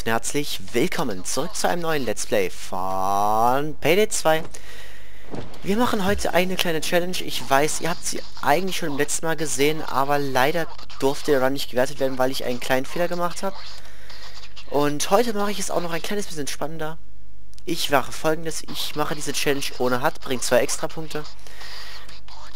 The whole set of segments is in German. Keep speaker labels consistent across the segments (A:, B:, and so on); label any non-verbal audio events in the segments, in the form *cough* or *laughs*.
A: und herzlich willkommen zurück zu einem neuen Let's Play von Payday 2. Wir machen heute eine kleine Challenge. Ich weiß, ihr habt sie eigentlich schon im letzten Mal gesehen, aber leider durfte der Run nicht gewertet werden, weil ich einen kleinen Fehler gemacht habe. Und heute mache ich es auch noch ein kleines bisschen spannender. Ich mache folgendes, ich mache diese Challenge ohne Hut, bringt zwei extra Punkte.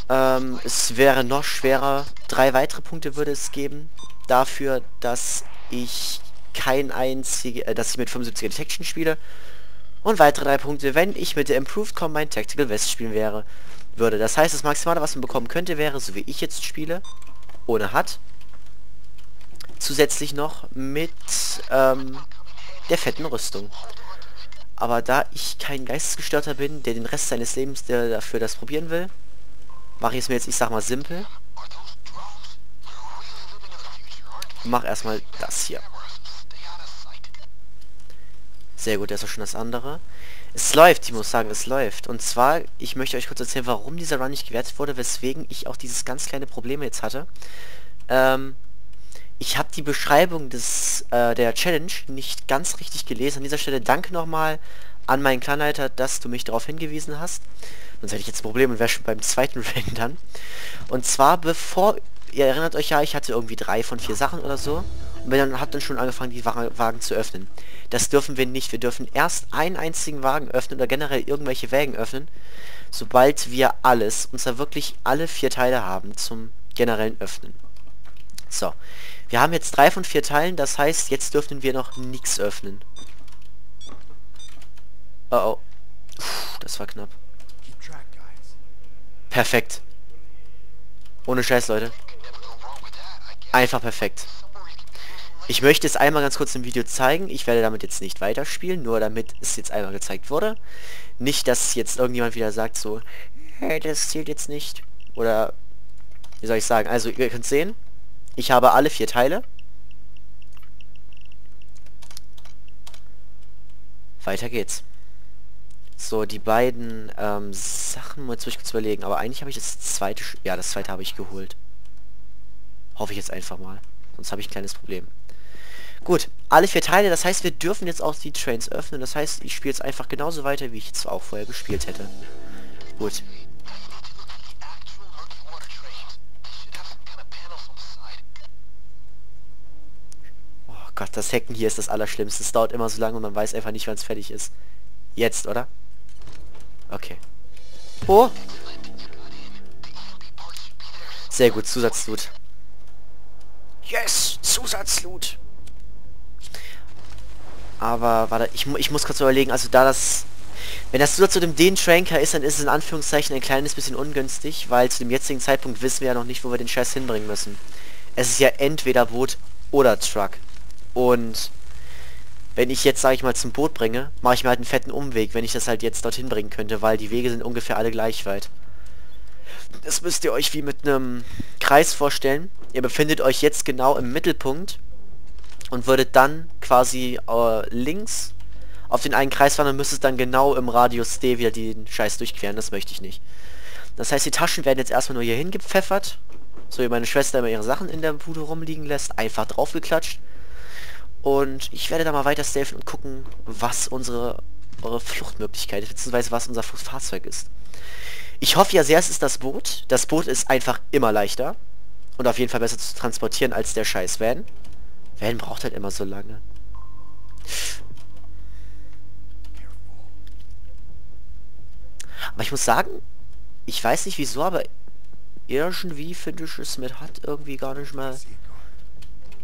A: Ähm, es wäre noch schwerer, drei weitere Punkte würde es geben, dafür, dass ich kein einzige, äh, dass ich mit 75er Detection spiele. Und weitere drei Punkte, wenn ich mit der Improved Combine Tactical West spielen wäre, würde. Das heißt, das Maximale, was man bekommen könnte, wäre, so wie ich jetzt spiele, ohne hat. Zusätzlich noch mit ähm, der fetten Rüstung. Aber da ich kein Geistesgestörter bin, der den Rest seines Lebens der dafür das probieren will, mache ich es mir jetzt, ich sag mal, simpel. Mach erstmal das hier. Sehr gut, das ist auch schon das andere. Es läuft, ich muss sagen, es läuft. Und zwar, ich möchte euch kurz erzählen, warum dieser Run nicht gewertet wurde, weswegen ich auch dieses ganz kleine Problem jetzt hatte. Ähm, ich habe die Beschreibung des äh, der Challenge nicht ganz richtig gelesen. An dieser Stelle danke nochmal an meinen Kleinleiter, dass du mich darauf hingewiesen hast. Sonst hätte ich jetzt ein Problem und wäre schon beim zweiten *laughs* Rennen dann. Und zwar bevor, ihr erinnert euch ja, ich hatte irgendwie drei von vier Sachen oder so. Und dann hat dann schon angefangen, die Wagen zu öffnen. Das dürfen wir nicht. Wir dürfen erst einen einzigen Wagen öffnen oder generell irgendwelche Wägen öffnen, sobald wir alles, und zwar wirklich alle vier Teile haben zum generellen Öffnen. So. Wir haben jetzt drei von vier Teilen, das heißt, jetzt dürfen wir noch nichts öffnen. Oh oh. Puh, das war knapp. Perfekt. Ohne Scheiß, Leute. Einfach perfekt. Ich möchte es einmal ganz kurz im Video zeigen. Ich werde damit jetzt nicht weiterspielen, nur damit es jetzt einmal gezeigt wurde. Nicht, dass jetzt irgendjemand wieder sagt so, hey, das zählt jetzt nicht. Oder, wie soll ich sagen, also ihr könnt sehen, ich habe alle vier Teile. Weiter geht's. So, die beiden ähm, Sachen, muss ich kurz überlegen, aber eigentlich habe ich das zweite, ja, das zweite habe ich geholt. Hoffe ich jetzt einfach mal. Sonst habe ich ein kleines Problem. Gut, alle vier Teile, das heißt, wir dürfen jetzt auch die Trains öffnen. Das heißt, ich spiele jetzt einfach genauso weiter, wie ich jetzt auch vorher gespielt hätte. Gut. Oh Gott, das Hacken hier ist das Allerschlimmste. Es dauert immer so lange und man weiß einfach nicht, wann es fertig ist. Jetzt, oder? Okay. Oh! Sehr gut, Zusatzloot. Yes! Zusatzloot! Aber, warte, ich, ich muss kurz überlegen, also da das... Wenn das zu dem Den-Tranker ist, dann ist es in Anführungszeichen ein kleines bisschen ungünstig, weil zu dem jetzigen Zeitpunkt wissen wir ja noch nicht, wo wir den Scheiß hinbringen müssen. Es ist ja entweder Boot oder Truck. Und wenn ich jetzt, sage ich mal, zum Boot bringe, mache ich mir halt einen fetten Umweg, wenn ich das halt jetzt dorthin bringen könnte, weil die Wege sind ungefähr alle gleich weit. Das müsst ihr euch wie mit einem Kreis vorstellen. Ihr befindet euch jetzt genau im Mittelpunkt und würdet dann quasi äh, links auf den einen Kreis fahren und müsstest dann genau im Radius D wieder den Scheiß durchqueren. Das möchte ich nicht. Das heißt, die Taschen werden jetzt erstmal nur hier hingepfeffert. So wie meine Schwester immer ihre Sachen in der Bude rumliegen lässt. Einfach draufgeklatscht. Und ich werde da mal weiter stealthen und gucken, was unsere, unsere Fluchtmöglichkeit ist, beziehungsweise was unser Fahrzeug ist. Ich hoffe ja sehr, es ist das Boot. Das Boot ist einfach immer leichter. Und auf jeden Fall besser zu transportieren als der scheiß Van. Van braucht halt immer so lange. Aber ich muss sagen, ich weiß nicht wieso, aber irgendwie finde ich es mit hat irgendwie gar nicht mehr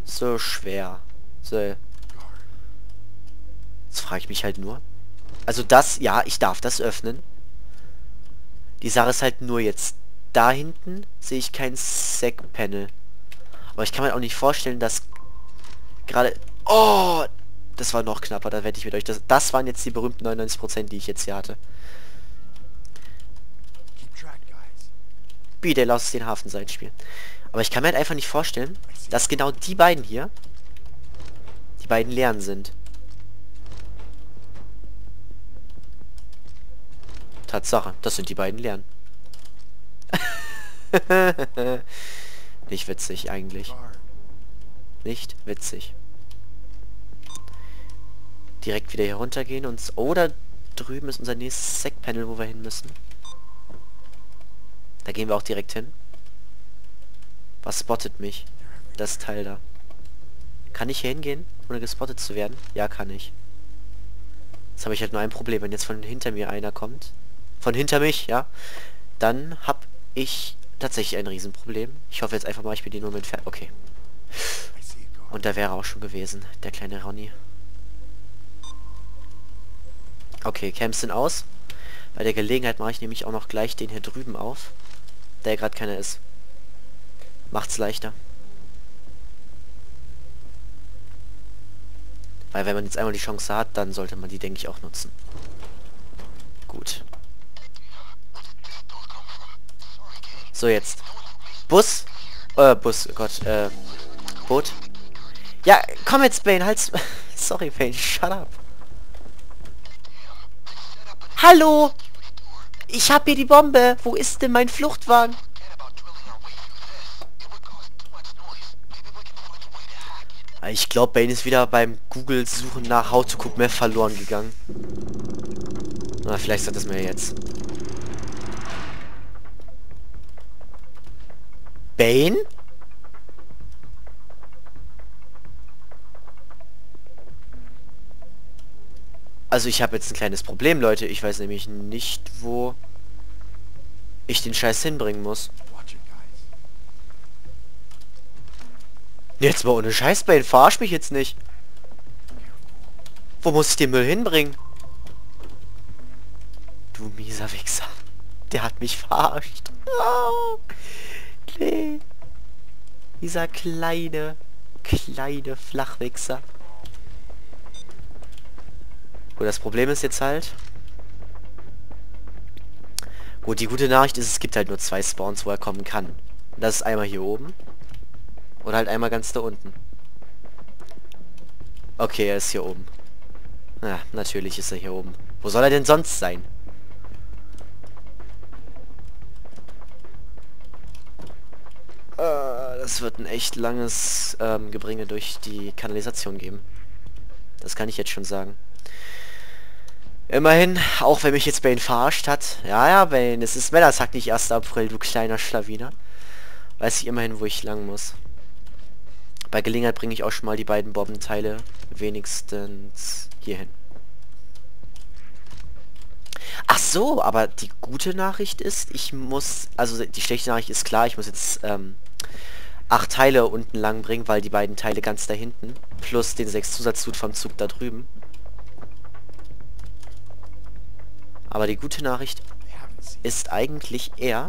A: so schwer. So. Jetzt frage ich mich halt nur. Also das, ja, ich darf das öffnen. Die Sache ist halt nur jetzt, da hinten sehe ich kein Sec-Panel. Aber ich kann mir auch nicht vorstellen, dass gerade... Oh! Das war noch knapper, da wette ich mit euch. Das, das waren jetzt die berühmten 99%, die ich jetzt hier hatte. Bitte, lass den Hafenseite spielen. Aber ich kann mir halt einfach nicht vorstellen, dass genau die beiden hier die beiden leeren sind. Tatsache, das sind die beiden leeren. *laughs* Nicht witzig eigentlich. Nicht witzig. Direkt wieder hier runtergehen und... Oder drüben ist unser nächstes Sec-Panel, wo wir hin müssen. Da gehen wir auch direkt hin. Was spottet mich? Das Teil da. Kann ich hier hingehen, ohne gespottet zu werden? Ja, kann ich. Jetzt habe ich halt nur ein Problem. Wenn jetzt von hinter mir einer kommt, von hinter mich, ja, dann habe ich tatsächlich ein Riesenproblem. Ich hoffe jetzt einfach mal, ich bin die nur mit Fer Okay. Und da wäre auch schon gewesen, der kleine Ronny. Okay, Camps sind aus. Bei der Gelegenheit mache ich nämlich auch noch gleich den hier drüben auf. Der gerade keiner ist. Macht's leichter. Weil wenn man jetzt einmal die Chance hat, dann sollte man die, denke ich, auch nutzen. Gut. So, jetzt. Bus. Äh, Bus, oh Gott, äh, Boot. Ja, komm jetzt, Bane, halt's... *laughs* Sorry, Bane, shut up. Hallo! Ich hab hier die Bombe. Wo ist denn mein Fluchtwagen? Ich glaube, Bane ist wieder beim Google-Suchen nach How to Cook Meth verloren gegangen. Na, vielleicht sagt das mir jetzt. Bane? Also ich habe jetzt ein kleines Problem, Leute. Ich weiß nämlich nicht, wo ich den Scheiß hinbringen muss. Jetzt mal ohne Scheiß, Bane. Verarsch mich jetzt nicht. Wo muss ich den Müll hinbringen? Du mieser Wichser. Der hat mich verarscht. Oh, *laughs* nee. Dieser kleine, kleine Flachwichser. Gut, das Problem ist jetzt halt... Gut, die gute Nachricht ist, es gibt halt nur zwei Spawns, wo er kommen kann. Das ist einmal hier oben. Oder halt einmal ganz da unten. Okay, er ist hier oben. Ja, natürlich ist er hier oben. Wo soll er denn sonst sein? Äh, das wird ein echt langes ähm, Gebringe durch die Kanalisation geben. Das kann ich jetzt schon sagen. Immerhin, auch wenn mich jetzt Bane verarscht hat. Ja, ja, Bane, es ist Männertag, nicht 1. April, du kleiner Schlawiner. Weiß ich immerhin, wo ich lang muss. Bei Gelegenheit bringe ich auch schon mal die beiden Bombenteile wenigstens hierhin. Ach so, aber die gute Nachricht ist, ich muss, also die schlechte Nachricht ist klar, ich muss jetzt ähm, acht Teile unten lang bringen, weil die beiden Teile ganz da hinten, plus den sechs Zusatzzug vom Zug da drüben, Aber die gute Nachricht ist eigentlich eher,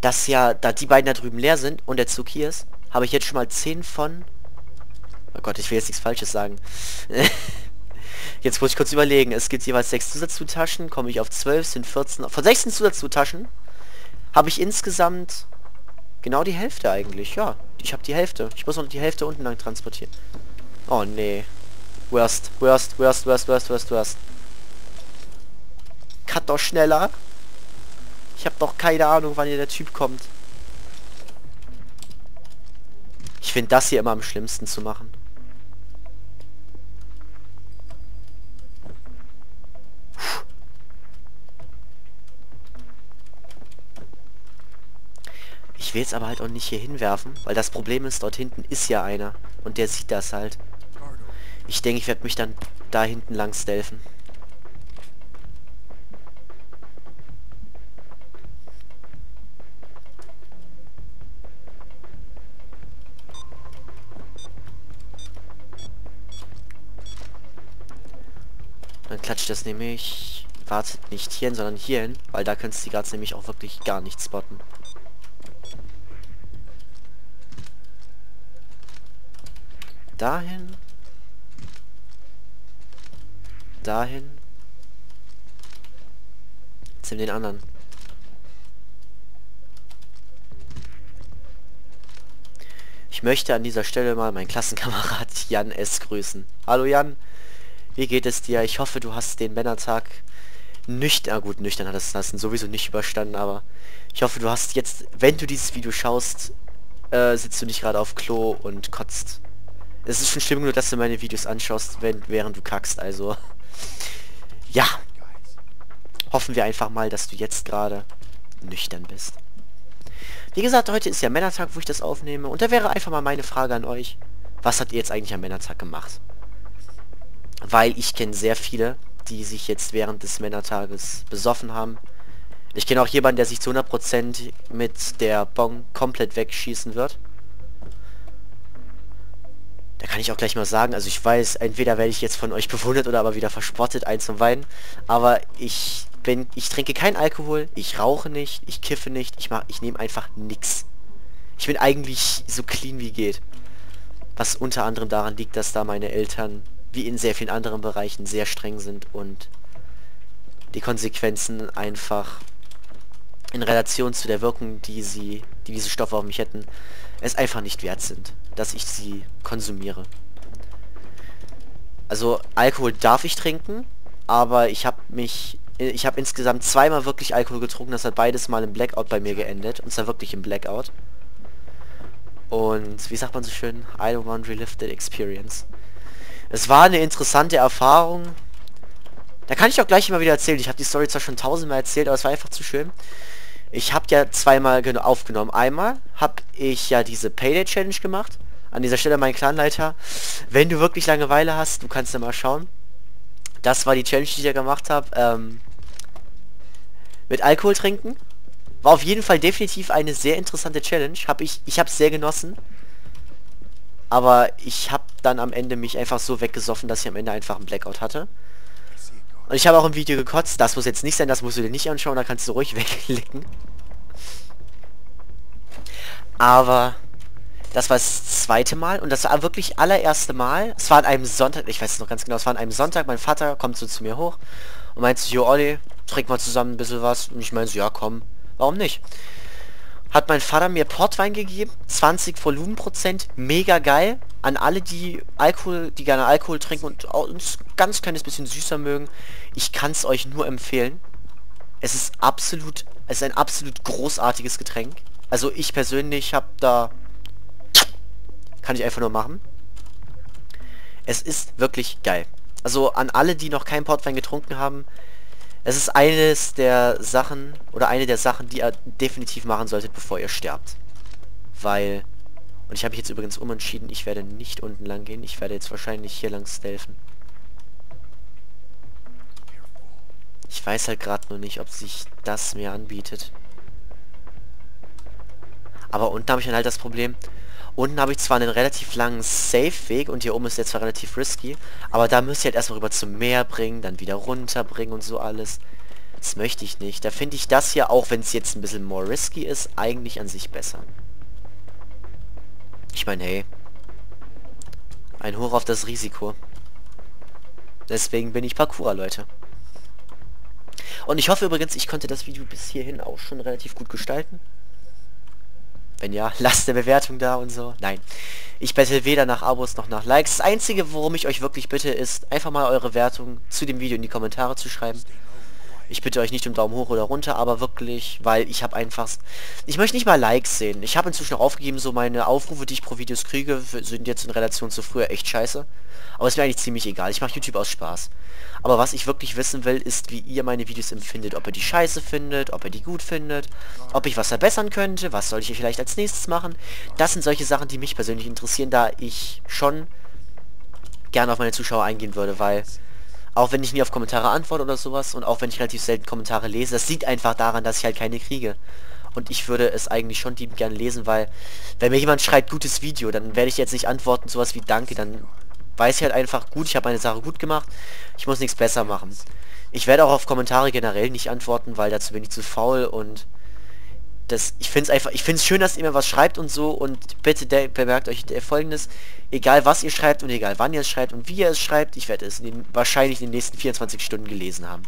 A: dass ja, da die beiden da drüben leer sind und der Zug hier ist, habe ich jetzt schon mal 10 von... Oh Gott, ich will jetzt nichts Falsches sagen. *laughs* jetzt muss ich kurz überlegen. Es gibt jeweils 6 Zusatzzutaschen, komme ich auf 12, sind 14... Von 16 Zusatzzutaschen habe ich insgesamt genau die Hälfte eigentlich. Ja, ich habe die Hälfte. Ich muss noch die Hälfte unten lang transportieren. Oh nee. Worst, worst, worst, worst, worst, worst, worst. Cut doch schneller. Ich habe doch keine Ahnung, wann hier der Typ kommt. Ich finde das hier immer am schlimmsten zu machen. Ich will jetzt aber halt auch nicht hier hinwerfen, weil das Problem ist, dort hinten ist ja einer. Und der sieht das halt. Ich denke, ich werde mich dann da hinten lang stealthen. Dann klatscht das nämlich... Wartet nicht hierhin, sondern hierhin, weil da kannst du die Guards nämlich auch wirklich gar nicht spotten. Dahin dahin. Jetzt den anderen. Ich möchte an dieser Stelle mal meinen Klassenkamerad *laughs* Jan S. grüßen. Hallo Jan, wie geht es dir? Ich hoffe, du hast den Männertag nüchtern, gut, nüchtern hat das, das sowieso nicht überstanden, aber ich hoffe, du hast jetzt, wenn du dieses Video schaust, äh, sitzt du nicht gerade auf Klo und kotzt. Es ist schon schlimm genug, dass du meine Videos anschaust, wenn, während du kackst, also... Ja. Hoffen wir einfach mal, dass du jetzt gerade nüchtern bist. Wie gesagt, heute ist ja Männertag, wo ich das aufnehme. Und da wäre einfach mal meine Frage an euch. Was habt ihr jetzt eigentlich am Männertag gemacht? Weil ich kenne sehr viele, die sich jetzt während des Männertages besoffen haben. Ich kenne auch jemanden, der sich zu 100% mit der Bon komplett wegschießen wird. Da kann ich auch gleich mal sagen, also ich weiß, entweder werde ich jetzt von euch bewundert oder aber wieder verspottet, ein zum Weinen. Aber ich bin, ich trinke keinen Alkohol, ich rauche nicht, ich kiffe nicht, ich mach, ich nehme einfach nix. Ich bin eigentlich so clean wie geht. Was unter anderem daran liegt, dass da meine Eltern, wie in sehr vielen anderen Bereichen, sehr streng sind und die Konsequenzen einfach in Relation zu der Wirkung, die sie, die diese Stoffe auf mich hätten, es einfach nicht wert sind, dass ich sie konsumiere. Also Alkohol darf ich trinken, aber ich habe mich, ich habe insgesamt zweimal wirklich Alkohol getrunken, das hat beides mal im Blackout bei mir geendet, und zwar wirklich im Blackout. Und wie sagt man so schön, I don't want relive that experience. Es war eine interessante Erfahrung. Da kann ich auch gleich immer wieder erzählen. Ich habe die Story zwar schon tausendmal erzählt, aber es war einfach zu schön. Ich habe ja zweimal aufgenommen. Einmal habe ich ja diese Payday Challenge gemacht. An dieser Stelle mein Clanleiter. Wenn du wirklich Langeweile hast, du kannst ja mal schauen. Das war die Challenge, die ich ja gemacht habe. Ähm, mit Alkohol trinken. War auf jeden Fall definitiv eine sehr interessante Challenge. Hab ich ich habe es sehr genossen. Aber ich habe dann am Ende mich einfach so weggesoffen, dass ich am Ende einfach einen Blackout hatte. Und ich habe auch im Video gekotzt. Das muss jetzt nicht sein, das musst du dir nicht anschauen, da kannst du ruhig *laughs* wegklicken. Aber das war das zweite Mal und das war wirklich allererste Mal. Es war an einem Sonntag, ich weiß es noch ganz genau, es war an einem Sonntag, mein Vater kommt so zu mir hoch und meint jo Olli, trink mal zusammen ein bisschen was. Und ich meine ja komm, warum nicht? Hat mein Vater mir Portwein gegeben, 20 Volumenprozent, mega geil an alle, die Alkohol, die gerne Alkohol trinken und uns ganz kleines bisschen süßer mögen, ich kann es euch nur empfehlen. Es ist absolut, es ist ein absolut großartiges Getränk. Also ich persönlich habe da, kann ich einfach nur machen. Es ist wirklich geil. Also an alle, die noch keinen Portwein getrunken haben, es ist eines der Sachen oder eine der Sachen, die ihr definitiv machen solltet, bevor ihr sterbt. Weil und ich habe jetzt übrigens umentschieden, ich werde nicht unten lang gehen. Ich werde jetzt wahrscheinlich hier lang stealthen. Ich weiß halt gerade nur nicht, ob sich das mir anbietet. Aber unten habe ich dann halt das Problem. Unten habe ich zwar einen relativ langen Safe-Weg und hier oben ist der zwar relativ risky, aber da müsst ihr halt erstmal rüber zum Meer bringen, dann wieder runterbringen und so alles. Das möchte ich nicht. Da finde ich das hier, auch wenn es jetzt ein bisschen more risky ist, eigentlich an sich besser. Ich meine, hey. Ein Hoch auf das Risiko. Deswegen bin ich Parkourer, Leute. Und ich hoffe übrigens, ich konnte das Video bis hierhin auch schon relativ gut gestalten. Wenn ja, *laughs* lasst eine Bewertung da und so. Nein. Ich bettel weder nach Abos noch nach Likes. Das Einzige, worum ich euch wirklich bitte, ist einfach mal eure Wertung zu dem Video in die Kommentare zu schreiben. Ich bitte euch nicht um Daumen hoch oder runter, aber wirklich, weil ich habe einfach... Ich möchte nicht mal Likes sehen. Ich habe inzwischen auch aufgegeben, so meine Aufrufe, die ich pro Videos kriege, sind jetzt in Relation zu früher echt scheiße. Aber ist mir eigentlich ziemlich egal. Ich mache YouTube aus Spaß. Aber was ich wirklich wissen will, ist, wie ihr meine Videos empfindet. Ob ihr die scheiße findet, ob ihr die gut findet, ob ich was verbessern könnte, was soll ich vielleicht als nächstes machen. Das sind solche Sachen, die mich persönlich interessieren, da ich schon gerne auf meine Zuschauer eingehen würde, weil auch wenn ich nie auf Kommentare antworte oder sowas und auch wenn ich relativ selten Kommentare lese, das liegt einfach daran, dass ich halt keine kriege. Und ich würde es eigentlich schon liebend gerne lesen, weil wenn mir jemand schreibt, gutes Video, dann werde ich jetzt nicht antworten, sowas wie Danke, dann weiß ich halt einfach, gut, ich habe meine Sache gut gemacht, ich muss nichts besser machen. Ich werde auch auf Kommentare generell nicht antworten, weil dazu bin ich zu faul und das, ich finde es einfach, ich finde es schön, dass ihr mir was schreibt und so und bitte bemerkt euch folgendes, egal was ihr schreibt und egal wann ihr es schreibt und wie ihr es schreibt, ich werde es in den, wahrscheinlich in den nächsten 24 Stunden gelesen haben.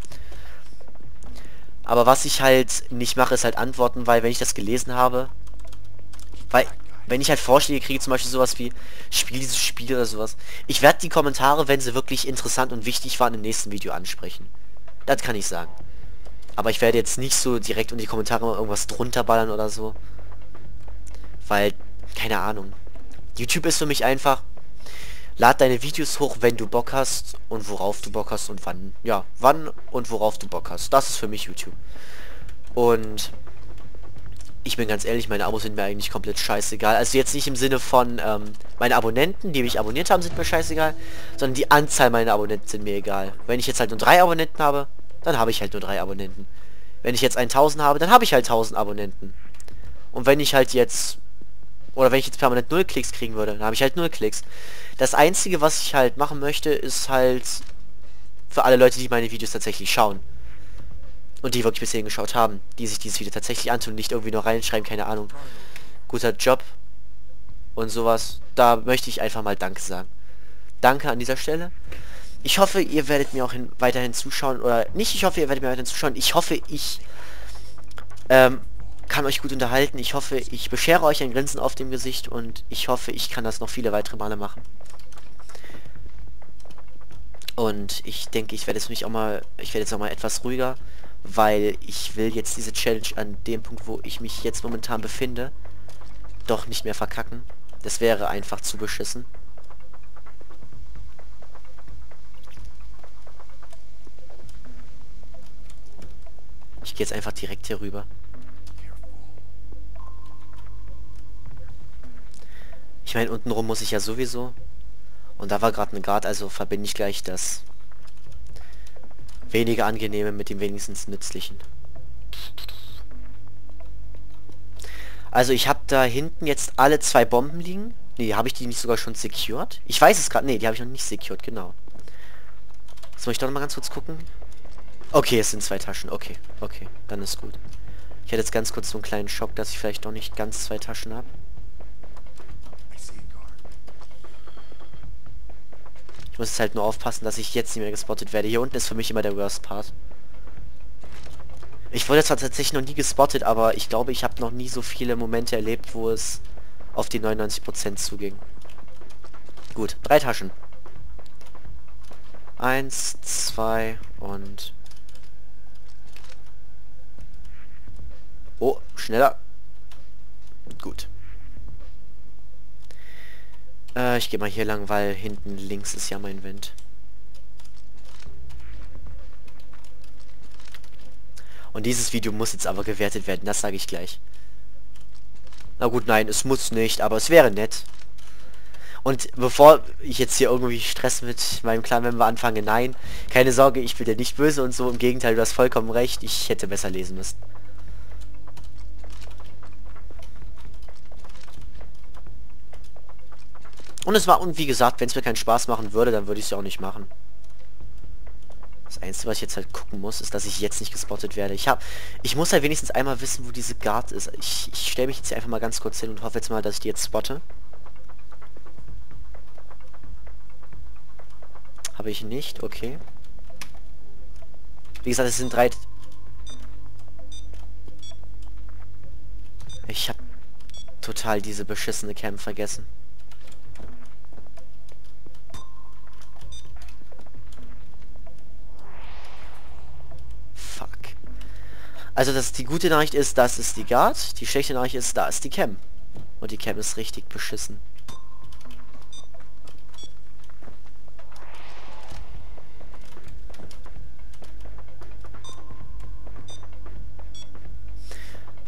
A: Aber was ich halt nicht mache, ist halt antworten, weil wenn ich das gelesen habe, weil wenn ich halt Vorschläge kriege, zum Beispiel sowas wie Spiel dieses Spiel oder sowas, ich werde die Kommentare, wenn sie wirklich interessant und wichtig waren, im nächsten Video ansprechen. Das kann ich sagen. Aber ich werde jetzt nicht so direkt in die Kommentare irgendwas drunter ballern oder so. Weil, keine Ahnung. YouTube ist für mich einfach... Lad deine Videos hoch, wenn du Bock hast und worauf du Bock hast und wann. Ja, wann und worauf du Bock hast. Das ist für mich YouTube. Und ich bin ganz ehrlich, meine Abos sind mir eigentlich komplett scheißegal. Also jetzt nicht im Sinne von, ähm, meine Abonnenten, die mich abonniert haben, sind mir scheißegal, sondern die Anzahl meiner Abonnenten sind mir egal. Wenn ich jetzt halt nur drei Abonnenten habe, dann habe ich halt nur drei Abonnenten. Wenn ich jetzt 1000 habe, dann habe ich halt 1000 Abonnenten. Und wenn ich halt jetzt oder wenn ich jetzt permanent null Klicks kriegen würde, dann habe ich halt null Klicks. Das Einzige, was ich halt machen möchte, ist halt für alle Leute, die meine Videos tatsächlich schauen. Und die wirklich bisher geschaut haben, die sich dieses Video tatsächlich antun nicht irgendwie nur reinschreiben, keine Ahnung. Guter Job und sowas. Da möchte ich einfach mal Danke sagen. Danke an dieser Stelle. Ich hoffe, ihr werdet mir auch hin, weiterhin zuschauen. Oder nicht, ich hoffe, ihr werdet mir weiterhin zuschauen. Ich hoffe, ich ähm, kann euch gut unterhalten. Ich hoffe, ich beschere euch ein Grinsen auf dem Gesicht und ich hoffe, ich kann das noch viele weitere Male machen. Und ich denke, ich werde jetzt mich auch mal, ich werde jetzt auch mal etwas ruhiger, weil ich will jetzt diese Challenge an dem Punkt, wo ich mich jetzt momentan befinde, doch nicht mehr verkacken. Das wäre einfach zu beschissen. Ich gehe jetzt einfach direkt hier rüber. Ich meine, untenrum muss ich ja sowieso. Und da war gerade eine Guard, also verbinde ich gleich das weniger angenehme mit dem wenigstens nützlichen. Also ich habe da hinten jetzt alle zwei Bomben liegen. Nee, habe ich die nicht sogar schon secured? Ich weiß es gerade. Nee, die habe ich noch nicht secured, genau. Jetzt ich doch noch mal ganz kurz gucken. Okay, es sind zwei Taschen. Okay, okay, dann ist gut. Ich hätte jetzt ganz kurz so einen kleinen Schock, dass ich vielleicht doch nicht ganz zwei Taschen habe. Ich muss jetzt halt nur aufpassen, dass ich jetzt nicht mehr gespottet werde. Hier unten ist für mich immer der Worst Part. Ich wurde zwar tatsächlich noch nie gespottet, aber ich glaube, ich habe noch nie so viele Momente erlebt, wo es auf die 99% zuging. Gut, drei Taschen. Eins, zwei und... Oh, schneller. Gut. Äh, ich gehe mal hier lang, weil hinten links ist ja mein Wind. Und dieses Video muss jetzt aber gewertet werden, das sage ich gleich. Na gut, nein, es muss nicht, aber es wäre nett. Und bevor ich jetzt hier irgendwie Stress mit meinem Clan-Member anfange, nein, keine Sorge, ich bin dir nicht böse und so, im Gegenteil, du hast vollkommen recht, ich hätte besser lesen müssen. Und es war, und wie gesagt, wenn es mir keinen Spaß machen würde, dann würde ich es ja auch nicht machen. Das Einzige, was ich jetzt halt gucken muss, ist, dass ich jetzt nicht gespottet werde. Ich habe, ich muss halt wenigstens einmal wissen, wo diese Guard ist. Ich, ich stelle mich jetzt einfach mal ganz kurz hin und hoffe jetzt mal, dass ich die jetzt spotte. Habe ich nicht, okay. Wie gesagt, es sind drei... Ich habe total diese beschissene Cam vergessen. Also das die gute Nachricht ist, das ist die Guard. Die schlechte Nachricht ist, da ist die Cam. Und die Cam ist richtig beschissen.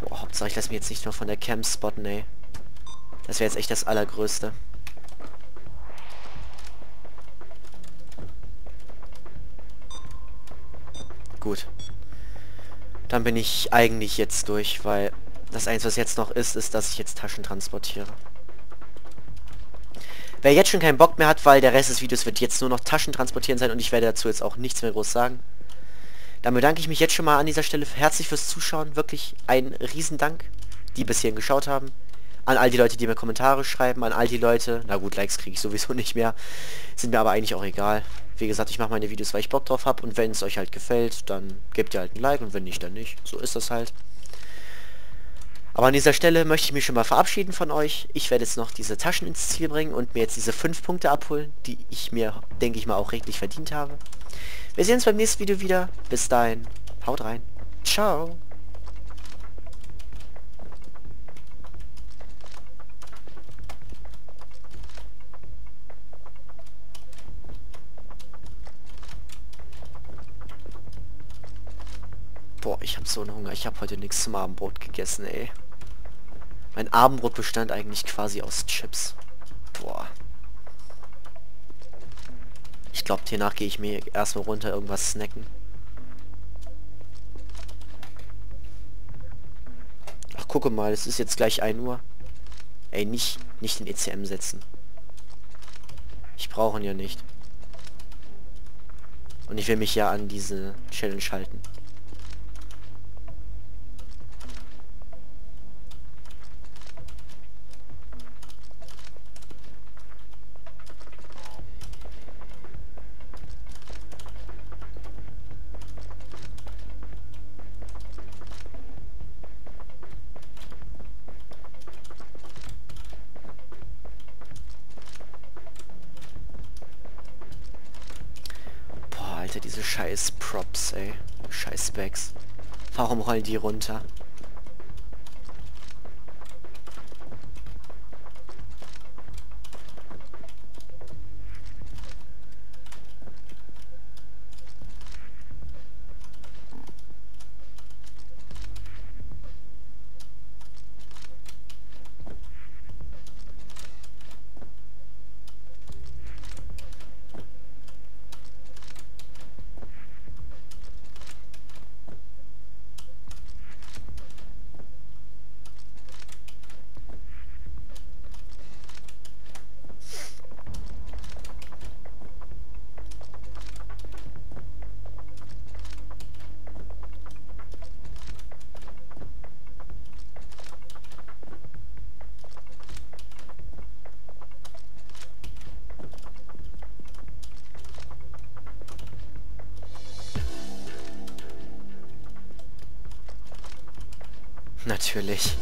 A: Boah, Hauptsache ich lasse mich jetzt nicht nur von der Cam spotten, ey. Das wäre jetzt echt das Allergrößte. Gut. Dann bin ich eigentlich jetzt durch, weil das Einzige, was jetzt noch ist, ist, dass ich jetzt Taschen transportiere. Wer jetzt schon keinen Bock mehr hat, weil der Rest des Videos wird jetzt nur noch Taschen transportieren sein und ich werde dazu jetzt auch nichts mehr groß sagen. Dann bedanke ich mich jetzt schon mal an dieser Stelle herzlich fürs Zuschauen. Wirklich ein Riesendank, die bis hierhin geschaut haben. An all die Leute, die mir Kommentare schreiben, an all die Leute, na gut, Likes kriege ich sowieso nicht mehr, sind mir aber eigentlich auch egal. Wie gesagt, ich mache meine Videos, weil ich Bock drauf habe und wenn es euch halt gefällt, dann gebt ihr halt ein Like und wenn nicht, dann nicht. So ist das halt. Aber an dieser Stelle möchte ich mich schon mal verabschieden von euch. Ich werde jetzt noch diese Taschen ins Ziel bringen und mir jetzt diese fünf Punkte abholen, die ich mir, denke ich mal, auch rechtlich verdient habe. Wir sehen uns beim nächsten Video wieder. Bis dahin, haut rein. Ciao. Ich habe so einen Hunger. Ich habe heute nichts zum Abendbrot gegessen, ey. Mein Abendbrot bestand eigentlich quasi aus Chips. Boah. Ich glaube, hiernach gehe ich mir erstmal runter irgendwas snacken. Ach, gucke mal, es ist jetzt gleich 1 Uhr. Ey, nicht, nicht den ECM setzen. Ich brauche ihn ja nicht. Und ich will mich ja an diese Challenge halten. Alter, diese scheiß Props, ey. Scheiß Specs. Warum rollen die runter? Natürlich.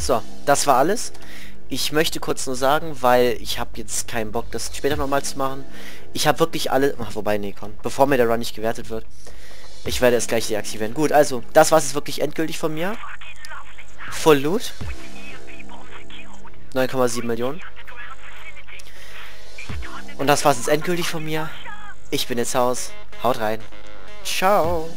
A: So, das war alles. Ich möchte kurz nur sagen, weil ich habe jetzt keinen Bock, das später nochmal zu machen. Ich habe wirklich alle... Ach, wobei, nee, komm. Bevor mir der Run nicht gewertet wird. Ich werde es gleich deaktivieren. Gut, also, das war es wirklich endgültig von mir. Full Loot. 9,7 Millionen. Und das war es jetzt endgültig von mir. Ich bin jetzt Haus. Haut rein. Ciao.